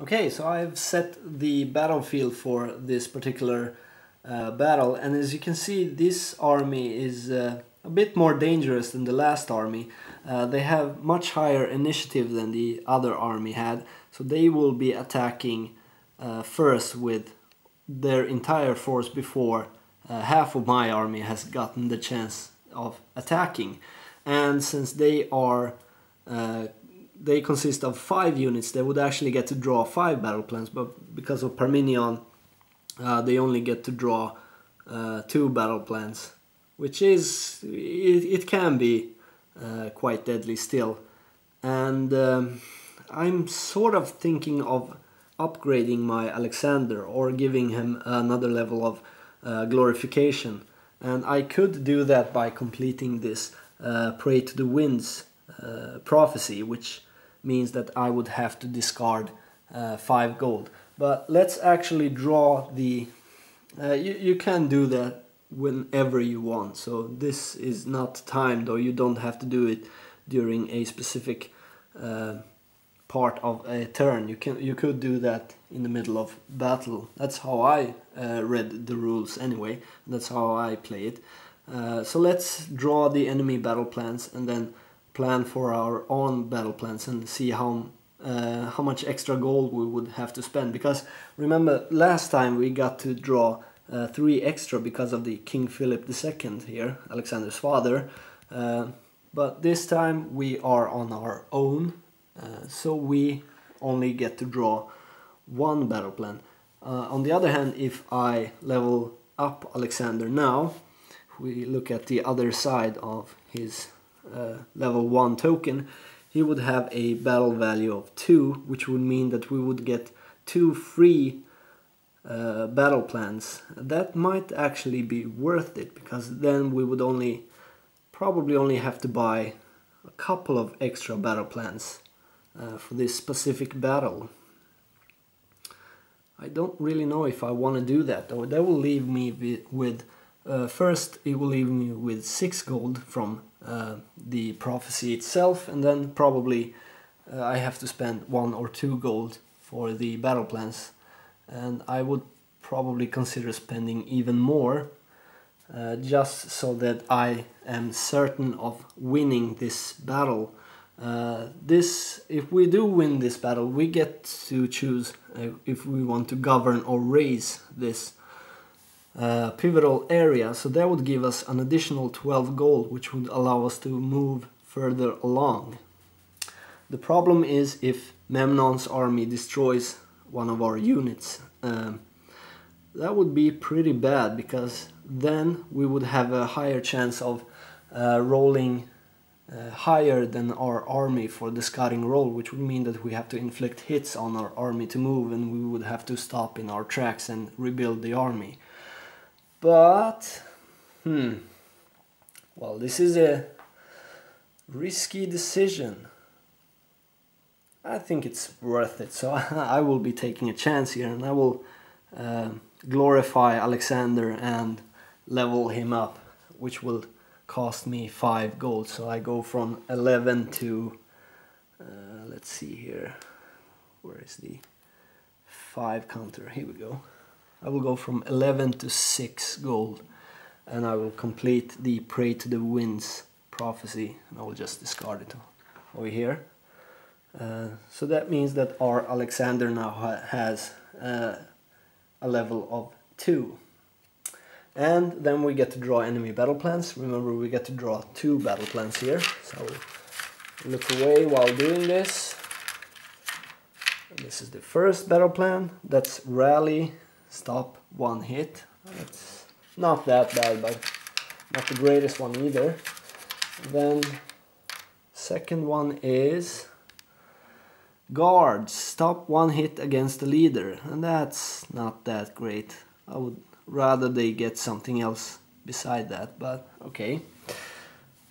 Okay, so I've set the battlefield for this particular uh, battle and as you can see this army is uh, a bit more dangerous than the last army. Uh, they have much higher initiative than the other army had so they will be attacking uh, first with their entire force before uh, half of my army has gotten the chance of attacking and since they are uh, they consist of five units, they would actually get to draw five battle plans, but because of Parmenion, uh, they only get to draw uh, two battle plans, which is, it, it can be uh, quite deadly still. And um, I'm sort of thinking of upgrading my Alexander or giving him another level of uh, glorification. And I could do that by completing this uh, Pray to the Winds uh, prophecy, which means that I would have to discard uh, 5 gold. But let's actually draw the... Uh, you, you can do that whenever you want, so this is not timed or you don't have to do it during a specific uh, part of a turn. You can you could do that in the middle of battle. That's how I uh, read the rules anyway. That's how I play it. Uh, so let's draw the enemy battle plans and then plan for our own battle plans and see how uh, how much extra gold we would have to spend because remember last time we got to draw uh, three extra because of the King Philip II here, Alexander's father. Uh, but this time we are on our own, uh, so we only get to draw one battle plan. Uh, on the other hand, if I level up Alexander now, we look at the other side of his uh, level 1 token, he would have a battle value of 2, which would mean that we would get two free uh, battle plans. That might actually be worth it, because then we would only probably only have to buy a couple of extra battle plans uh, for this specific battle. I don't really know if I want to do that though. That will leave me with, uh, first it will leave me with 6 gold from uh, the prophecy itself and then probably uh, I have to spend one or two gold for the battle plans and I would probably consider spending even more uh, just so that I am certain of winning this battle. Uh, this, if we do win this battle, we get to choose uh, if we want to govern or raise this uh, pivotal area so that would give us an additional 12 gold which would allow us to move further along. The problem is if Memnon's army destroys one of our units. Um, that would be pretty bad because then we would have a higher chance of uh, rolling uh, higher than our army for the scouting roll which would mean that we have to inflict hits on our army to move and we would have to stop in our tracks and rebuild the army. But, hmm, well, this is a risky decision. I think it's worth it, so I will be taking a chance here and I will uh, glorify Alexander and level him up, which will cost me 5 gold. So I go from 11 to, uh, let's see here, where is the 5 counter? Here we go. I will go from 11 to 6 gold and I will complete the Pray to the Winds prophecy and I will just discard it over here. Uh, so that means that our Alexander now ha has uh, a level of 2. And then we get to draw enemy battle plans. Remember we get to draw two battle plans here. So look away while doing this. This is the first battle plan. That's rally stop one hit. It's not that bad, but not the greatest one either. Then second one is guards, stop one hit against the leader, and that's not that great. I would rather they get something else beside that, but okay.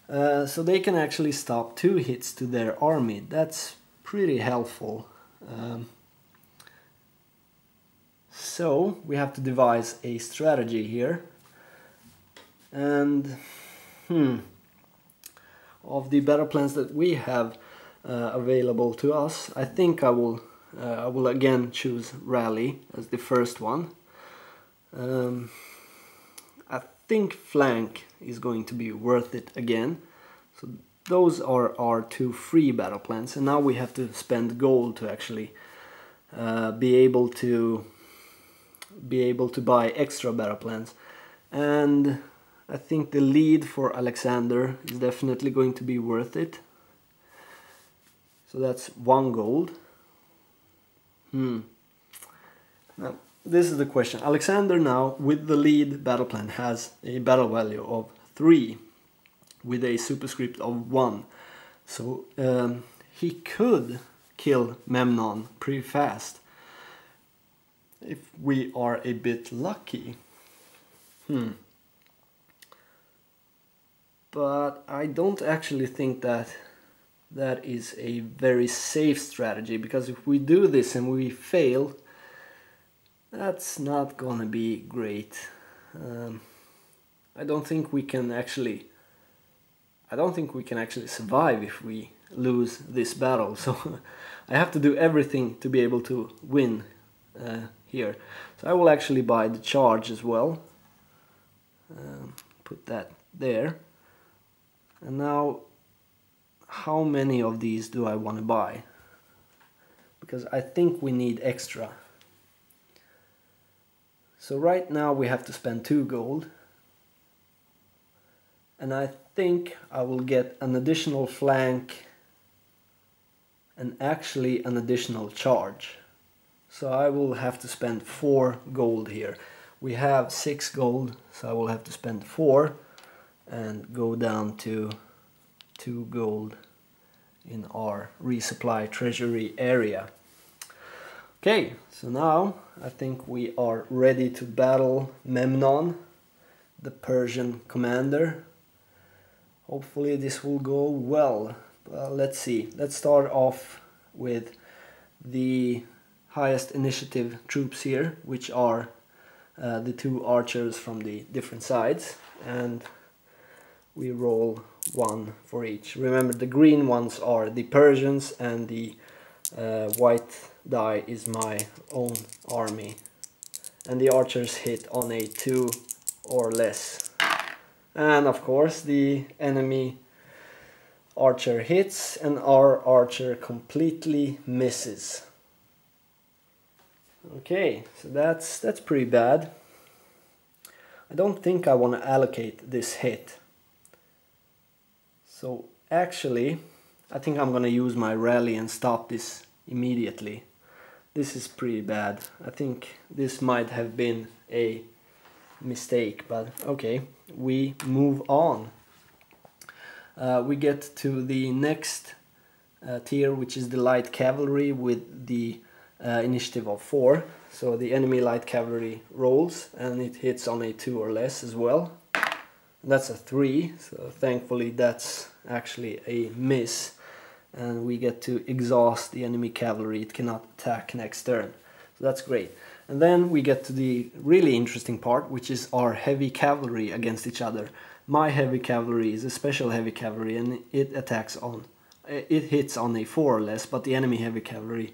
Uh, so they can actually stop two hits to their army. That's pretty helpful. Um, so we have to devise a strategy here. And hmm, of the battle plans that we have uh, available to us, I think I will Uh, I will again choose rally as the first one. Um, I think flank is going to be worth it again. So those are our two free battle plans and now we have to spend gold to actually uh, be able to be able to buy extra battle plans and I think the lead for Alexander is definitely going to be worth it. So that's one gold. Hmm. Now this is the question. Alexander now with the lead battle plan has a battle value of 3 with a superscript of 1. So um, he could kill Memnon pretty fast if we are a bit lucky. Hmm. But I don't actually think that that is a very safe strategy because if we do this and we fail that's not gonna be great. Um, I don't think we can actually I don't think we can actually survive if we lose this battle. So I have to do everything to be able to win uh, here. So I will actually buy the charge as well. Um, put that there. And now, how many of these do I want to buy? Because I think we need extra. So right now we have to spend two gold and I think I will get an additional flank and actually an additional charge. So I will have to spend 4 gold here. We have 6 gold, so I will have to spend 4 and go down to 2 gold in our resupply treasury area. Okay, so now I think we are ready to battle Memnon, the Persian commander hopefully this will go well uh, let's see let's start off with the highest initiative troops here which are uh, the two archers from the different sides and we roll one for each. Remember the green ones are the Persians and the uh, white die is my own army. And the archers hit on a two or less. And of course the enemy archer hits and our archer completely misses okay so that's that's pretty bad. I don't think I want to allocate this hit. So actually I think I'm gonna use my rally and stop this immediately. This is pretty bad. I think this might have been a mistake, but okay, we move on. Uh, we get to the next uh, tier, which is the light cavalry with the uh, initiative of 4. So the enemy light cavalry rolls and it hits on a 2 or less as well. And that's a 3, so thankfully that's actually a miss. And we get to exhaust the enemy cavalry, it cannot attack next turn. So that's great. And then we get to the really interesting part, which is our heavy cavalry against each other. My heavy cavalry is a special heavy cavalry and it attacks on, it hits on a 4 or less, but the enemy heavy cavalry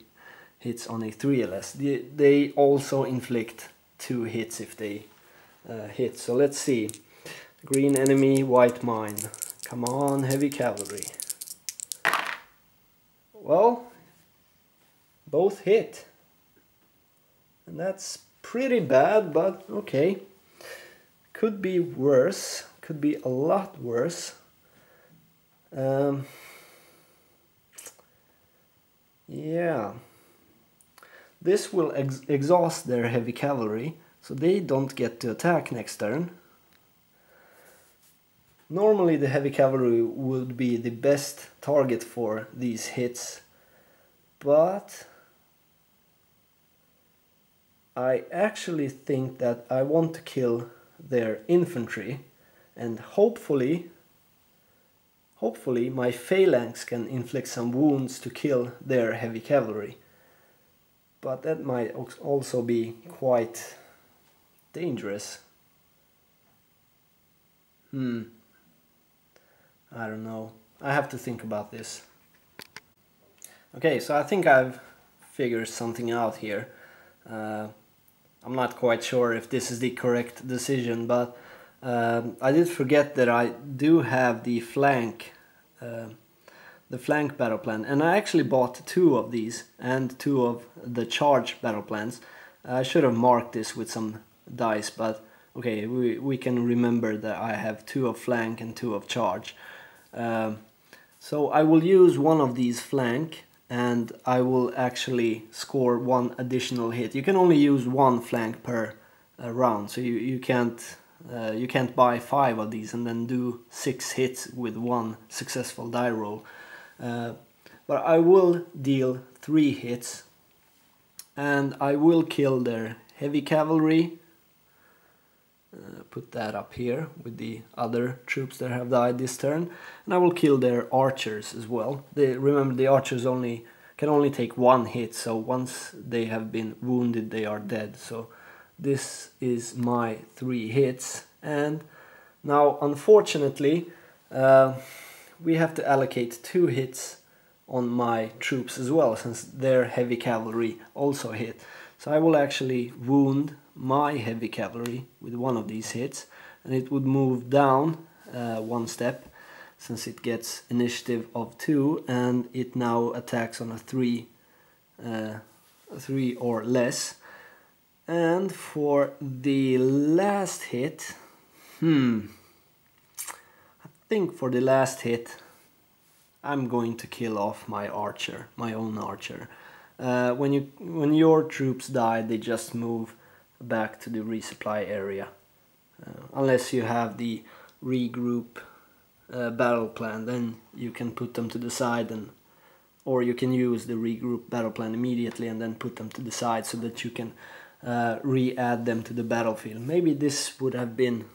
hits on a 3 or less. They also inflict 2 hits if they uh, hit. So let's see. Green enemy, white mine. Come on, heavy cavalry. Well, both hit. And that's pretty bad, but okay. Could be worse, could be a lot worse. Um, yeah. This will ex exhaust their heavy cavalry, so they don't get to attack next turn. Normally the heavy cavalry would be the best target for these hits, but I actually think that I want to kill their infantry and hopefully hopefully my phalanx can inflict some wounds to kill their heavy cavalry but that might also be quite dangerous. Hmm. I don't know. I have to think about this. Okay so I think I've figured something out here. Uh, I'm not quite sure if this is the correct decision, but um, I did forget that I do have the flank, uh, the flank battle plan, and I actually bought two of these and two of the charge battle plans. I should have marked this with some dice, but okay, we, we can remember that I have two of flank and two of charge. Um, so I will use one of these flank and I will actually score one additional hit. You can only use one flank per uh, round, so you, you can't uh, you can't buy five of these and then do six hits with one successful die roll. Uh, but I will deal three hits and I will kill their heavy cavalry. Uh, put that up here with the other troops that have died this turn. And I will kill their archers as well. They remember the archers only can only take one hit so once they have been wounded they are dead. So this is my three hits. And now unfortunately uh, we have to allocate two hits on my troops as well since their heavy cavalry also hit. So I will actually wound my heavy cavalry with one of these hits and it would move down uh, one step since it gets initiative of 2 and it now attacks on a 3 uh, 3 or less. And for the last hit hmm think for the last hit I'm going to kill off my archer my own archer uh, when you when your troops die they just move back to the resupply area. Uh, unless you have the regroup uh, battle plan, then you can put them to the side and or you can use the regroup battle plan immediately and then put them to the side so that you can uh, re-add them to the battlefield. Maybe this would have been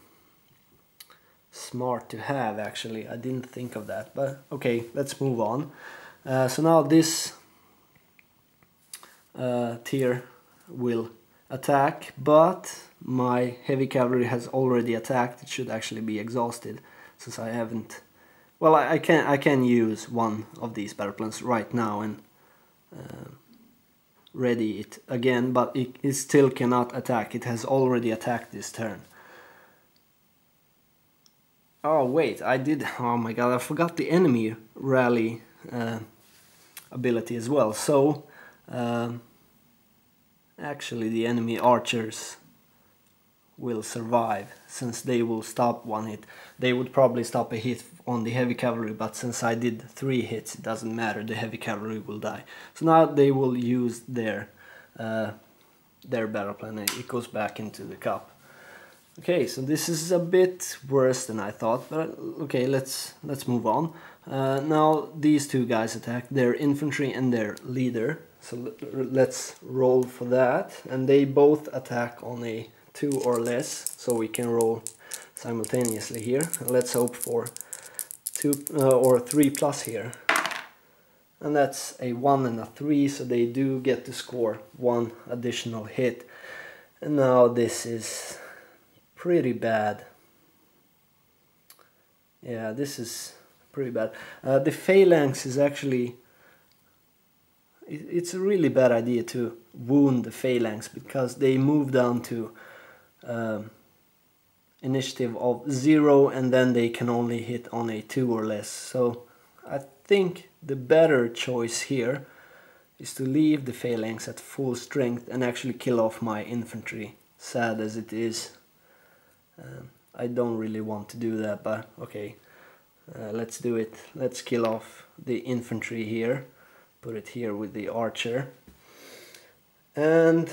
smart to have actually. I didn't think of that, but okay, let's move on. Uh, so now this uh, tier will attack, but my heavy cavalry has already attacked. It should actually be exhausted since I haven't. Well, I, I can I can use one of these battle plans right now and uh, ready it again, but it, it still cannot attack. It has already attacked this turn. Oh wait, I did. Oh my god, I forgot the enemy rally uh, ability as well. So. Uh, actually the enemy archers will survive since they will stop one hit. They would probably stop a hit on the heavy cavalry but since I did three hits it doesn't matter the heavy cavalry will die. So now they will use their uh, their battle plan it goes back into the cup. Okay so this is a bit worse than I thought but okay let's let's move on. Uh, now these two guys attack their infantry and their leader so let's roll for that. And they both attack on a 2 or less, so we can roll simultaneously here. let's hope for 2 uh, or 3 plus here. And that's a 1 and a 3, so they do get to score one additional hit. And now this is pretty bad. Yeah, this is pretty bad. Uh, the phalanx is actually it's a really bad idea to wound the phalanx because they move down to um, initiative of zero and then they can only hit on a two or less. So I think the better choice here is to leave the phalanx at full strength and actually kill off my infantry. Sad as it is. Um, I don't really want to do that, but okay. Uh, let's do it. Let's kill off the infantry here. Put it here with the archer. And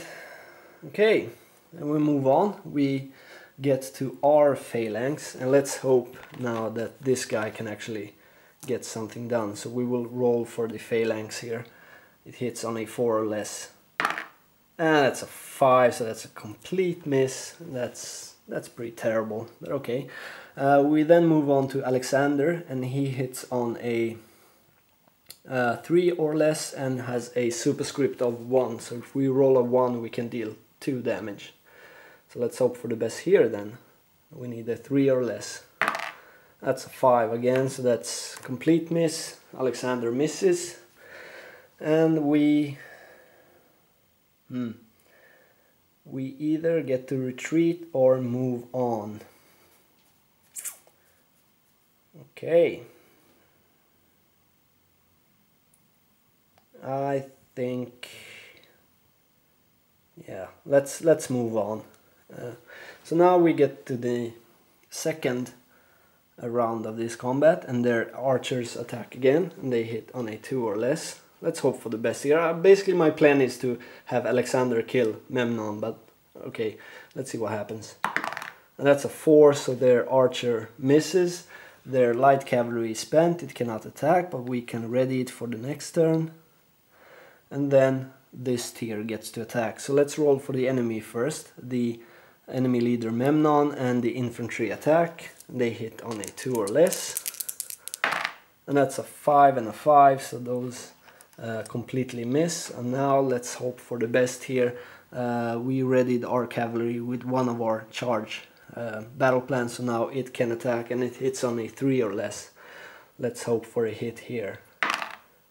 okay. And we move on. We get to our phalanx and let's hope now that this guy can actually get something done. So we will roll for the phalanx here. It hits on a four or less. And that's a five so that's a complete miss. That's that's pretty terrible but okay. Uh, we then move on to Alexander and he hits on a uh, 3 or less and has a superscript of 1 so if we roll a 1 we can deal 2 damage. So let's hope for the best here then. We need a 3 or less. That's a 5 again so that's complete miss. Alexander misses. And we Hmm. We either get to retreat or move on. Okay. I think yeah let's let's move on uh, so now we get to the second round of this combat and their archers attack again and they hit on a 2 or less let's hope for the best here uh, basically my plan is to have Alexander kill Memnon but okay let's see what happens and that's a 4 so their archer misses their light cavalry is spent it cannot attack but we can ready it for the next turn and then this tier gets to attack. So let's roll for the enemy first. The enemy leader Memnon and the infantry attack. They hit on a 2 or less. And that's a 5 and a 5, so those uh, completely miss. And now let's hope for the best here. Uh, we readied our cavalry with one of our charge uh, battle plans, so now it can attack and it hits only 3 or less. Let's hope for a hit here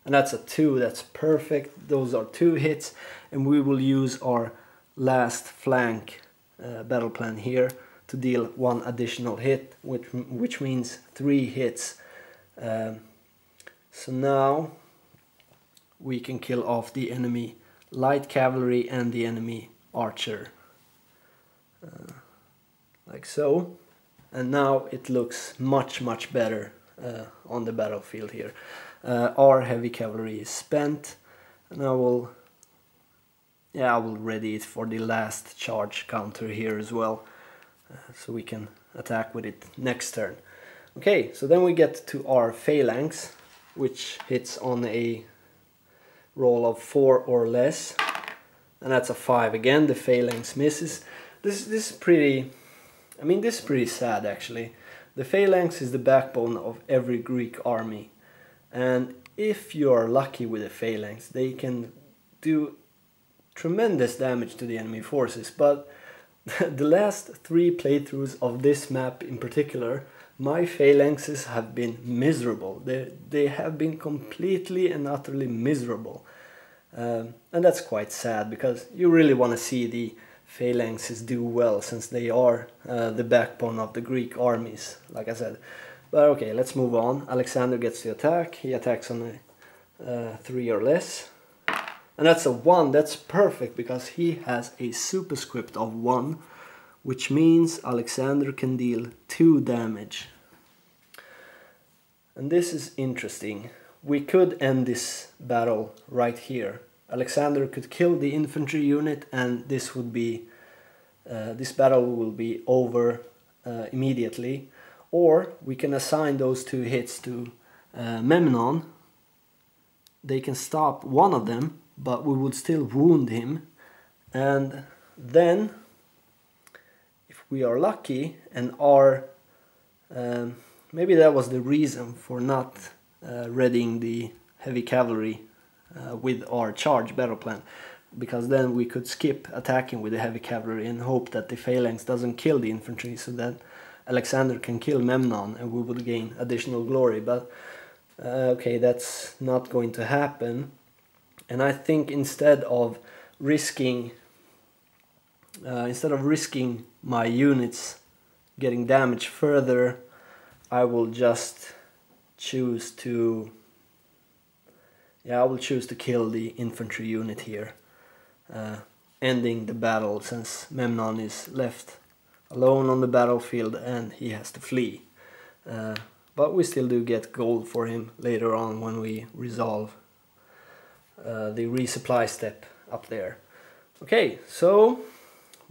and that's a 2 that's perfect those are two hits and we will use our last flank uh, battle plan here to deal one additional hit which, which means three hits um, so now we can kill off the enemy light cavalry and the enemy archer. Uh, like so. And now it looks much much better uh, on the battlefield here. Uh, our heavy cavalry is spent and I will yeah I will ready it for the last charge counter here as well uh, so we can attack with it next turn. Okay so then we get to our phalanx which hits on a roll of 4 or less. And that's a 5 again the phalanx misses. This, this is pretty I mean this is pretty sad actually. The phalanx is the backbone of every Greek army. And if you are lucky with the phalanx they can do tremendous damage to the enemy forces. But the last three playthroughs of this map in particular my phalanxes have been miserable they, they have been completely and utterly miserable um, and that's quite sad because you really want to see the phalanxes do well since they are uh, the backbone of the Greek armies like I said but okay, let's move on. Alexander gets the attack. He attacks on a uh, 3 or less. And that's a 1. That's perfect because he has a superscript of 1. Which means Alexander can deal 2 damage. And this is interesting. We could end this battle right here. Alexander could kill the infantry unit and this would be... Uh, this battle will be over uh, immediately or we can assign those two hits to uh, Memnon. They can stop one of them, but we would still wound him. And then, we are lucky and are... Um, maybe that was the reason for not uh, readying the heavy cavalry uh, with our charge battle plan because then we could skip attacking with the heavy cavalry and hope that the phalanx doesn't kill the infantry so that Alexander can kill Memnon and we would gain additional glory. But uh, okay, that's not going to happen. And I think instead of risking, uh, instead of risking my units getting damaged further, I will just choose to, yeah, I will choose to kill the infantry unit here, uh, ending the battle since Memnon is left alone on the battlefield and he has to flee. Uh, but we still do get gold for him later on when we resolve uh, the resupply step up there. Okay, so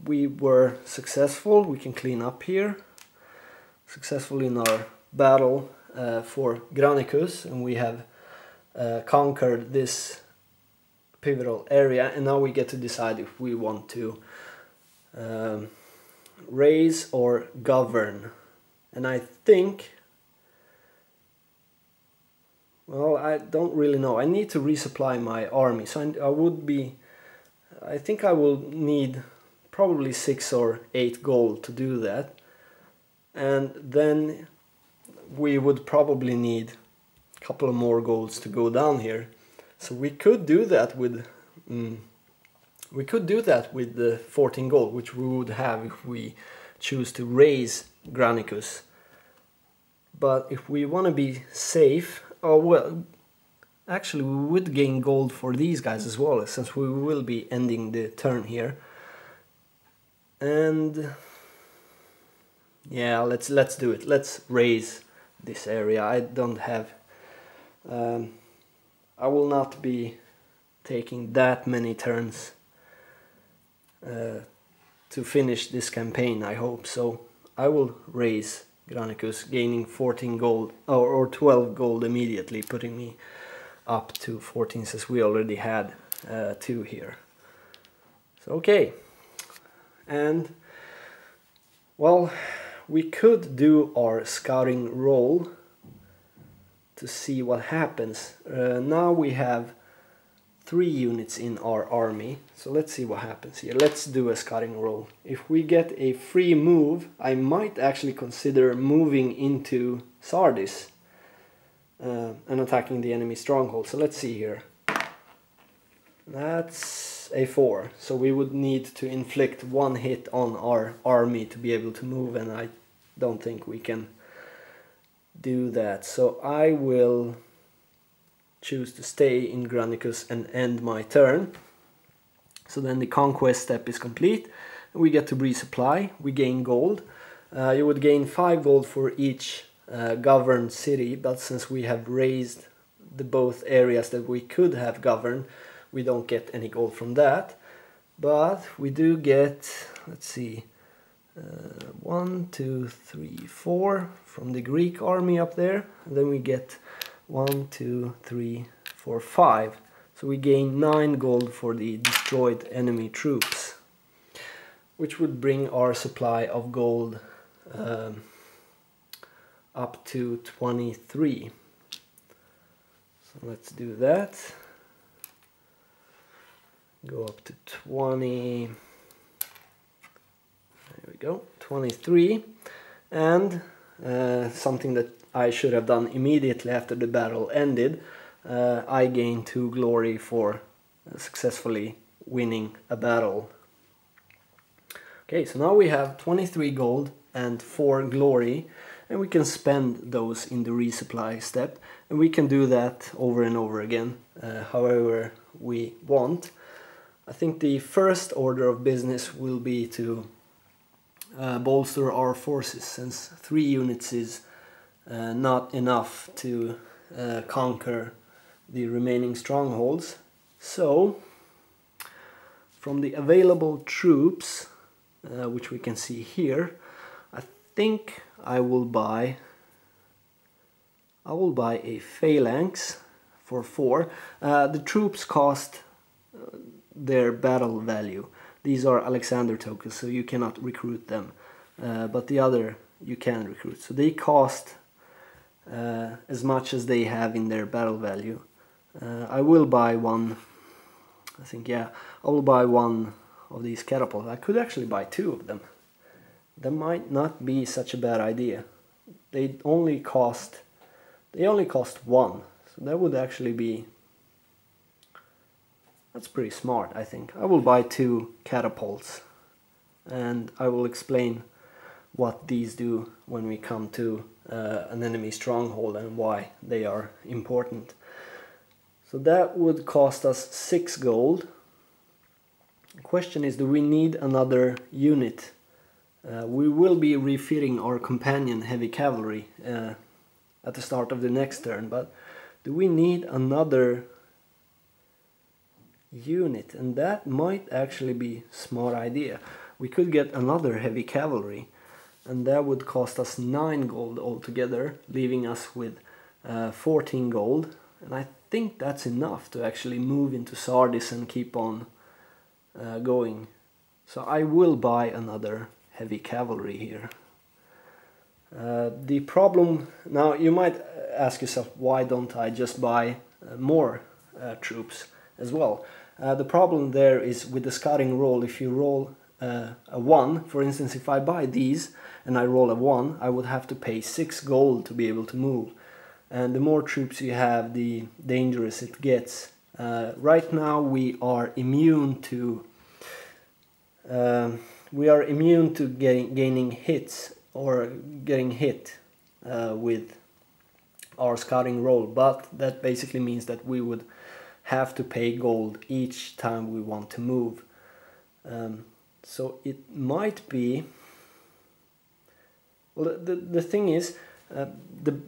we were successful. We can clean up here. Successful in our battle uh, for Granicus and we have uh, conquered this pivotal area and now we get to decide if we want to um, raise or govern. And I think, well, I don't really know. I need to resupply my army, so I, I would be, I think I will need probably six or eight gold to do that. And then we would probably need a couple of more golds to go down here. So we could do that with mm, We could do that with the 14 gold, which we would have if we choose to raise Granicus. But if we want to be safe, oh well, actually we would gain gold for these guys as well, since we will be ending the turn here. And yeah, let's let's do it. Let's raise this area. I don't have. Um, I will not be taking that many turns uh, to finish this campaign. I hope so. I will raise Granicus, gaining 14 gold or, or 12 gold immediately, putting me up to 14 since we already had uh, two here. So okay, and well, we could do our scouting roll to see what happens. Uh, now we have three units in our army. So let's see what happens here. Let's do a scouting roll. If we get a free move, I might actually consider moving into Sardis uh, and attacking the enemy stronghold. So let's see here. That's a 4. So we would need to inflict one hit on our army to be able to move and I don't think we can do that. So I will choose to stay in Granicus and end my turn. So then the conquest step is complete. We get to resupply, we gain gold. Uh, you would gain 5 gold for each uh, governed city, but since we have raised the both areas that we could have governed, we don't get any gold from that. But we do get, let's see, uh, one, two, three, four from the Greek army up there. And then we get one, two, three, four, five. So we gain nine gold for the destroyed enemy troops, which would bring our supply of gold um, up to 23. So let's do that. Go up to 20. There we go, 23. And uh, something that I should have done immediately after the battle ended, uh, I gained 2 glory for uh, successfully winning a battle. Okay, so now we have 23 gold and 4 glory and we can spend those in the resupply step and we can do that over and over again uh, however we want. I think the first order of business will be to uh, bolster our forces since 3 units is uh, not enough to uh, conquer the remaining strongholds. So, from the available troops, uh, which we can see here, I think I will buy I will buy a phalanx for 4. Uh, the troops cost uh, their battle value. These are Alexander tokens, so you cannot recruit them. Uh, but the other you can recruit. So they cost uh, as much as they have in their battle value. Uh, I will buy one, I think, yeah, I will buy one of these catapults. I could actually buy two of them. That might not be such a bad idea. They only cost, they only cost one. So that would actually be, that's pretty smart, I think. I will buy two catapults and I will explain what these do when we come to uh, an enemy stronghold and why they are important. So that would cost us 6 gold. The question is, do we need another unit? Uh, we will be refitting our companion heavy cavalry uh, at the start of the next turn, but do we need another unit? And that might actually be smart idea. We could get another heavy cavalry and that would cost us 9 gold altogether, leaving us with uh, 14 gold. And I think that's enough to actually move into Sardis and keep on uh, going. So I will buy another heavy cavalry here. Uh, the problem, now you might ask yourself, why don't I just buy uh, more uh, troops as well? Uh, the problem there is with the scouting roll, if you roll uh, a 1, for instance, if I buy these and I roll a 1, I would have to pay 6 gold to be able to move. And the more troops you have, the dangerous it gets. Uh, right now we are immune to um, we are immune to getting, gaining hits or getting hit uh, with our scouting roll, but that basically means that we would have to pay gold each time we want to move. Um, so it might be. Well, the, the thing is, uh, the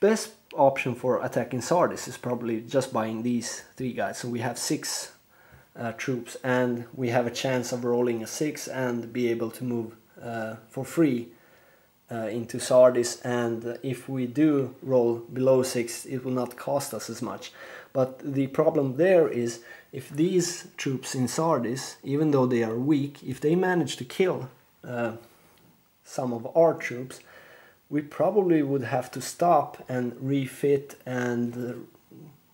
best option for attacking Sardis is probably just buying these three guys. So we have six uh, troops and we have a chance of rolling a six and be able to move uh, for free uh, into Sardis and if we do roll below six it will not cost us as much. But the problem there is if these troops in Sardis, even though they are weak, if they manage to kill uh, some of our troops, we probably would have to stop and refit and uh,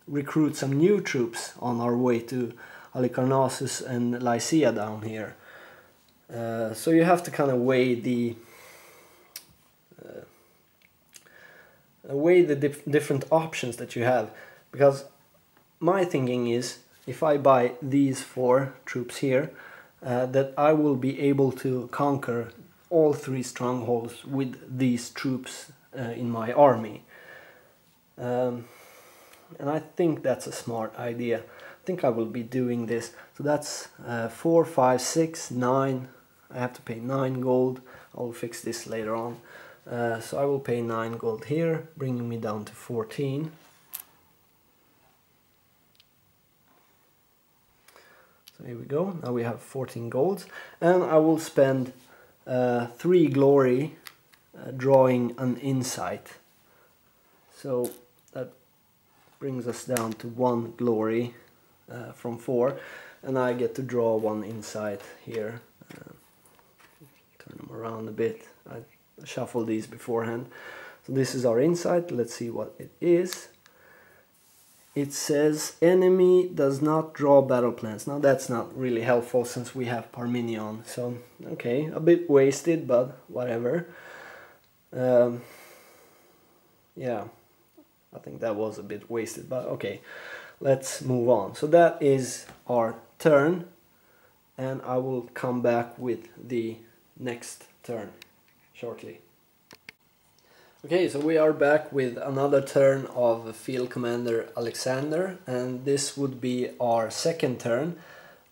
recruit some new troops on our way to Halicarnassus and Lycia down here. Uh, so you have to kind of weigh the uh, weigh the dif different options that you have because my thinking is if I buy these four troops here uh, that I will be able to conquer all three strongholds with these troops uh, in my army. Um, and I think that's a smart idea. I think I will be doing this. So that's uh, 4, 5, 6, 9. I have to pay 9 gold. I'll fix this later on. Uh, so I will pay 9 gold here, bringing me down to 14. So here we go, now we have 14 golds. And I will spend uh, 3 glory uh, drawing an insight. So that brings us down to 1 glory uh, from 4. And I get to draw one insight here. Uh, turn them around a bit. I shuffle these beforehand. So this is our insight. Let's see what it is it says enemy does not draw battle plans. Now that's not really helpful since we have Parmenion. So okay, a bit wasted, but whatever. Um, yeah, I think that was a bit wasted, but okay. Let's move on. So that is our turn and I will come back with the next turn shortly. Okay, so we are back with another turn of Field Commander Alexander and this would be our second turn.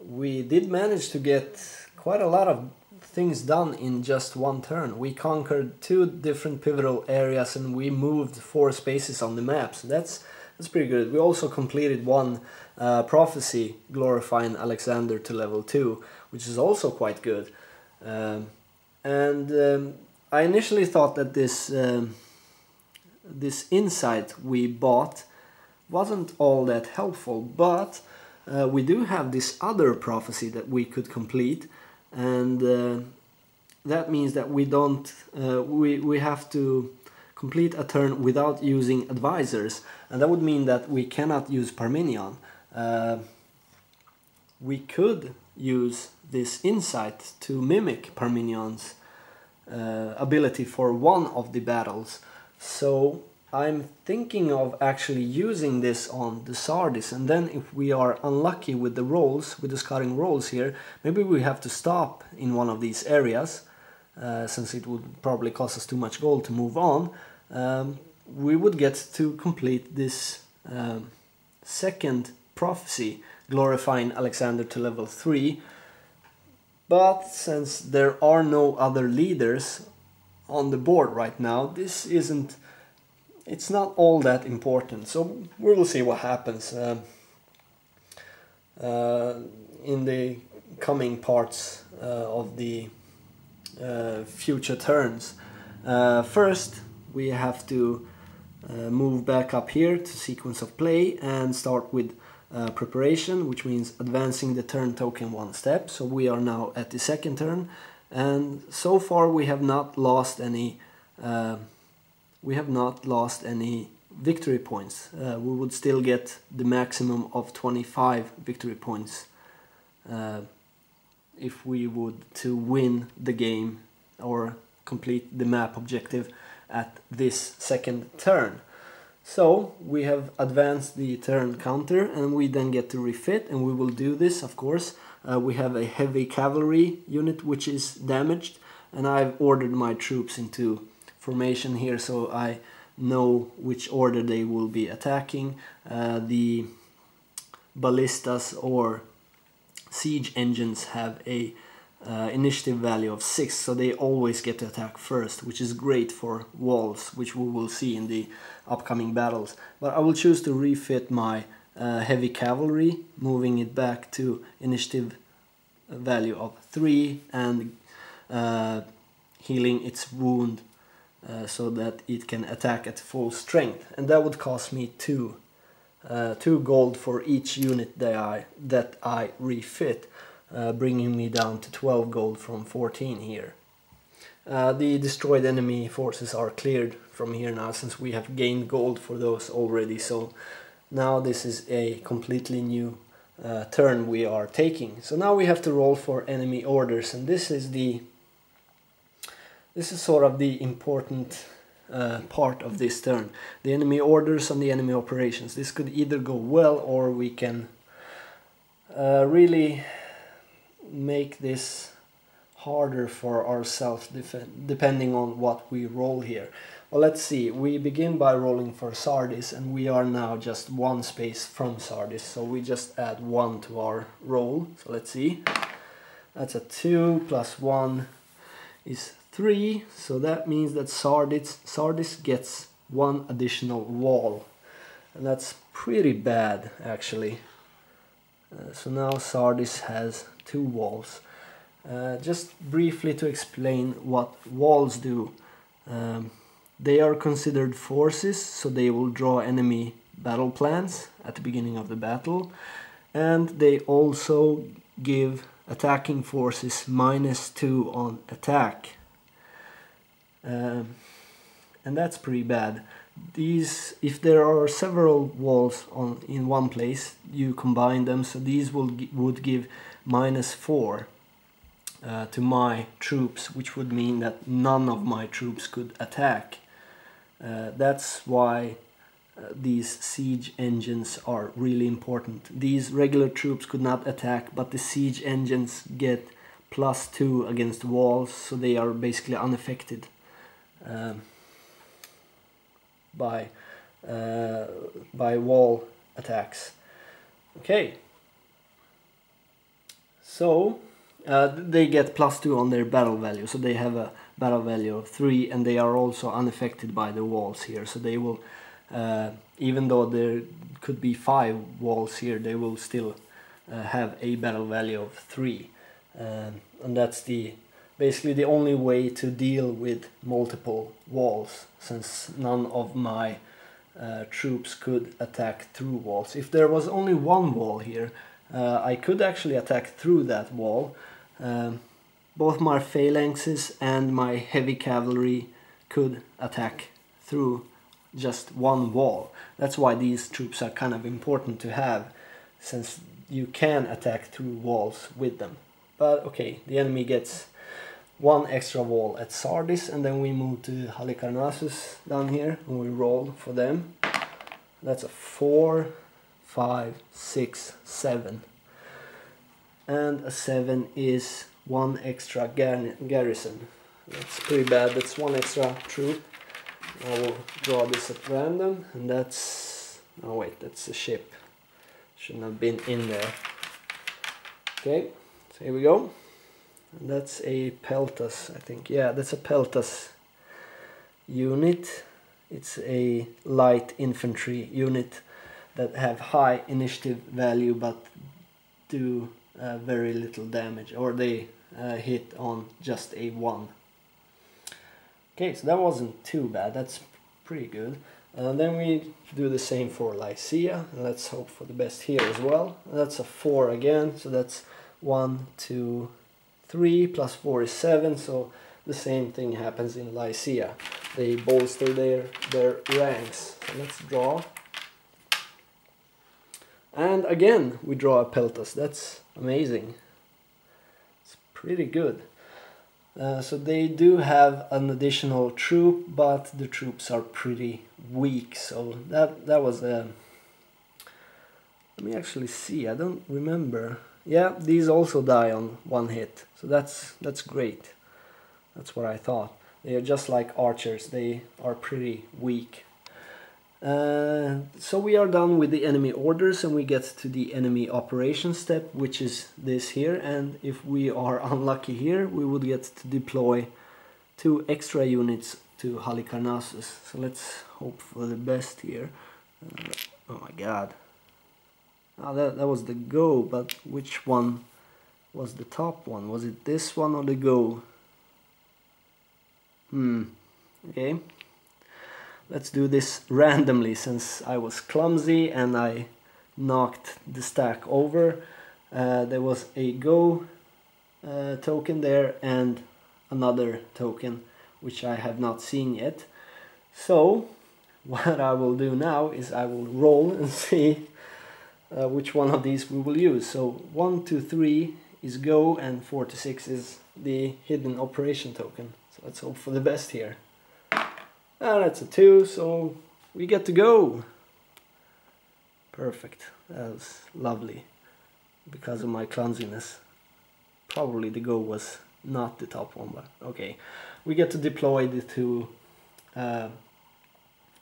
We did manage to get quite a lot of things done in just one turn. We conquered two different pivotal areas and we moved four spaces on the map, so that's, that's pretty good. We also completed one uh, prophecy glorifying Alexander to level 2, which is also quite good. Um, and um, I initially thought that this um, this insight we bought wasn't all that helpful, but uh, we do have this other prophecy that we could complete, and uh, that means that we don't uh, we we have to complete a turn without using advisors, and that would mean that we cannot use Parmenion. Uh, we could use this insight to mimic Parmenion's uh, ability for one of the battles. So I'm thinking of actually using this on the Sardis and then if we are unlucky with the rolls, with the scouting rolls here, maybe we have to stop in one of these areas uh, since it would probably cost us too much gold to move on. Um, we would get to complete this um, second prophecy glorifying Alexander to level 3 but since there are no other leaders on the board right now, this isn't, it's not all that important. So we will see what happens uh, uh, in the coming parts uh, of the uh, future turns. Uh, first, we have to uh, move back up here to sequence of play and start with uh, preparation, which means advancing the turn token one step. So we are now at the second turn, and so far we have not lost any. Uh, we have not lost any victory points. Uh, we would still get the maximum of 25 victory points uh, if we would to win the game or complete the map objective at this second turn. So we have advanced the turn counter and we then get to refit and we will do this of course uh, we have a heavy cavalry unit which is damaged and I've ordered my troops into formation here so I know which order they will be attacking. Uh, the ballistas or siege engines have a uh, initiative value of 6 so they always get to attack first which is great for walls which we will see in the upcoming battles. But I will choose to refit my uh, heavy cavalry moving it back to initiative value of 3 and uh, healing its wound uh, so that it can attack at full strength. And that would cost me 2 uh, 2 gold for each unit that I, that I refit uh, bringing me down to 12 gold from 14 here. Uh, the destroyed enemy forces are cleared from here now since we have gained gold for those already so now this is a completely new uh, turn we are taking. So now we have to roll for enemy orders and this is the this is sort of the important uh, part of this turn. The enemy orders and the enemy operations. This could either go well or we can uh, really make this harder for ourselves depending on what we roll here. Well, let's see. We begin by rolling for Sardis and we are now just one space from Sardis. So we just add one to our roll. So let's see. That's a 2 plus 1 is 3. So that means that Sardis, Sardis gets one additional wall. And that's pretty bad actually. Uh, so now Sardis has two walls. Uh, just briefly to explain what walls do. Um, they are considered forces, so they will draw enemy battle plans at the beginning of the battle. And they also give attacking forces minus 2 on attack. Um, and that's pretty bad these if there are several walls on in one place you combine them so these will would give minus 4 uh, to my troops which would mean that none of my troops could attack uh, that's why uh, these siege engines are really important these regular troops could not attack but the siege engines get plus 2 against walls so they are basically unaffected um, by uh, by wall attacks. Okay. So uh, they get plus two on their battle value, so they have a battle value of three, and they are also unaffected by the walls here. So they will, uh, even though there could be five walls here, they will still uh, have a battle value of three, um, and that's the basically the only way to deal with multiple walls since none of my uh, troops could attack through walls. If there was only one wall here uh, I could actually attack through that wall. Um, both my phalanxes and my heavy cavalry could attack through just one wall. That's why these troops are kind of important to have since you can attack through walls with them. But okay, the enemy gets one extra wall at Sardis and then we move to Halicarnassus down here and we roll for them. That's a 4, 5, 6, 7. And a 7 is one extra gar garrison. That's pretty bad, that's one extra troop. I will draw this at random and that's... Oh wait, that's a ship. Shouldn't have been in there. Okay, so here we go that's a Peltas I think yeah that's a Peltas unit it's a light infantry unit that have high initiative value but do uh, very little damage or they uh, hit on just a 1 okay so that wasn't too bad. That's pretty good. And uh, then we do the same for Lycia. Let's hope for the best here as well. That's a 4 again so that's 1 2 3 plus 4 is 7 so the same thing happens in Lycia. They bolster their their ranks. So let's draw and again we draw a Peltas that's amazing it's pretty good uh, so they do have an additional troop but the troops are pretty weak so that that was a let me actually see I don't remember yeah, these also die on one hit. So that's that's great. That's what I thought. They are just like archers. They are pretty weak. Uh, so we are done with the enemy orders and we get to the enemy operation step which is this here and if we are unlucky here we would get to deploy two extra units to Halicarnassus. So let's hope for the best here. Uh, oh my god. Oh, that, that was the go, but which one was the top one? Was it this one or the go? Hmm, okay. Let's do this randomly since I was clumsy and I knocked the stack over. Uh, there was a go uh, token there and another token which I have not seen yet. So what I will do now is I will roll and see uh, which one of these we will use. So 1, 2, 3 is go and 4 to 6 is the hidden operation token. So let's hope for the best here. Ah, that's a 2, so we get to go. Perfect. That was lovely because of my clumsiness. Probably the go was not the top one, but okay. We get to deploy the two uh,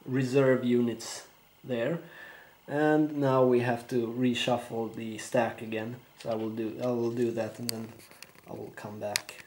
reserve units there. And now we have to reshuffle the stack again. So I will do I will do that and then I will come back.